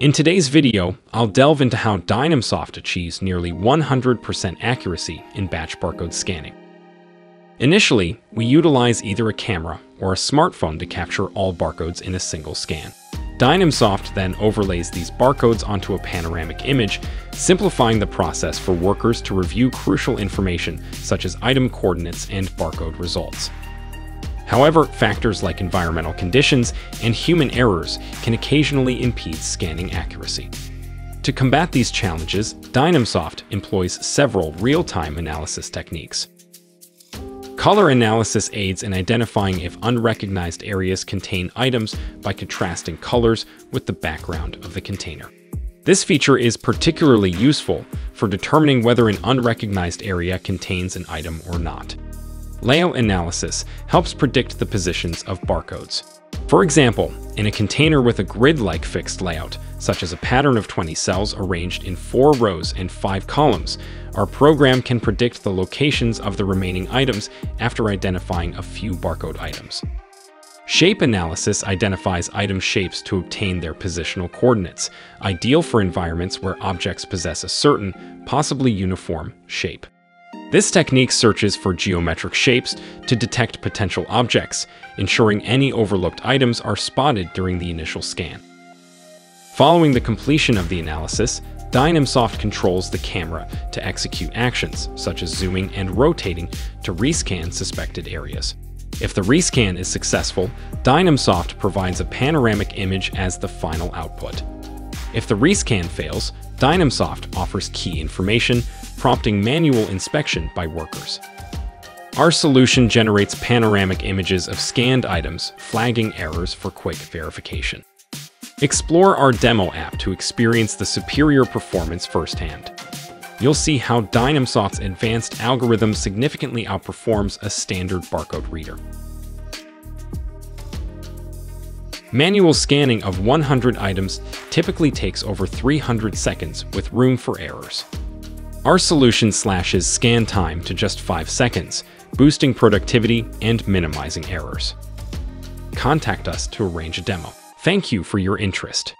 In today's video, I'll delve into how Dynamsoft achieves nearly 100% accuracy in batch barcode scanning. Initially, we utilize either a camera or a smartphone to capture all barcodes in a single scan. Dynamsoft then overlays these barcodes onto a panoramic image, simplifying the process for workers to review crucial information such as item coordinates and barcode results. However, factors like environmental conditions and human errors can occasionally impede scanning accuracy. To combat these challenges, Dynamsoft employs several real-time analysis techniques. Color analysis aids in identifying if unrecognized areas contain items by contrasting colors with the background of the container. This feature is particularly useful for determining whether an unrecognized area contains an item or not. Layout analysis helps predict the positions of barcodes. For example, in a container with a grid-like fixed layout, such as a pattern of 20 cells arranged in 4 rows and 5 columns, our program can predict the locations of the remaining items after identifying a few barcode items. Shape analysis identifies item shapes to obtain their positional coordinates, ideal for environments where objects possess a certain, possibly uniform, shape. This technique searches for geometric shapes to detect potential objects, ensuring any overlooked items are spotted during the initial scan. Following the completion of the analysis, Dynamsoft controls the camera to execute actions, such as zooming and rotating to rescan suspected areas. If the rescan is successful, Dynamsoft provides a panoramic image as the final output. If the rescan fails, Dynamsoft offers key information prompting manual inspection by workers. Our solution generates panoramic images of scanned items, flagging errors for quick verification. Explore our demo app to experience the superior performance firsthand. You'll see how Dynamsoft's advanced algorithm significantly outperforms a standard barcode reader. Manual scanning of 100 items typically takes over 300 seconds with room for errors. Our solution slashes scan time to just 5 seconds, boosting productivity and minimizing errors. Contact us to arrange a demo. Thank you for your interest.